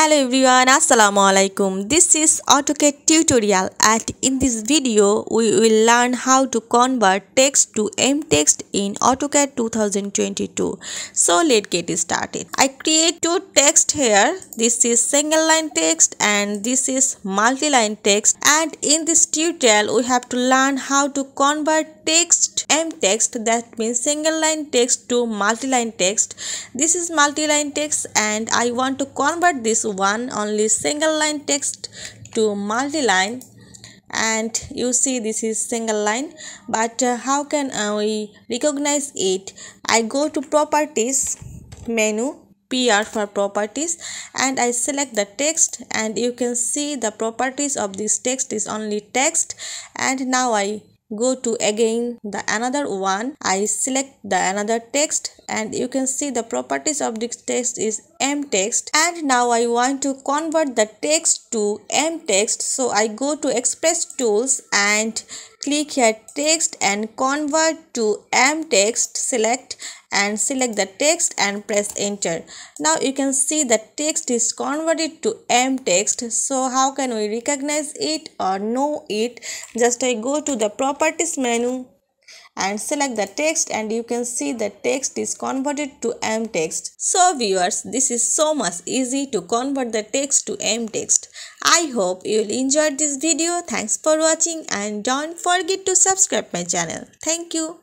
Hello everyone, Assalamu alaikum. This is AutoCAD tutorial and in this video we will learn how to convert text to mtext in AutoCAD 2022. So let's get started. I create two text here. This is single line text and this is multi-line text and in this tutorial we have to learn how to convert text mtext that means single line text to multi-line text. This is multi-line text and I want to convert this one only single line text to multi-line. And you see this is single line but uh, how can uh, we recognize it? I go to properties menu PR for properties and I select the text and you can see the properties of this text is only text. And now I go to again the another one. I select the another text and you can see the properties of this text is m text. And now i want to convert the text to m text. So i go to express tools and click here text and convert to m text select and select the text and press enter. Now you can see the text is converted to m text. So how can we recognize it or know it? Just i go to the properties menu and select the text and you can see the text is converted to m text. So viewers this is so much easy to convert the text to m text. I hope you will enjoy this video. Thanks for watching and don't forget to subscribe my channel. Thank you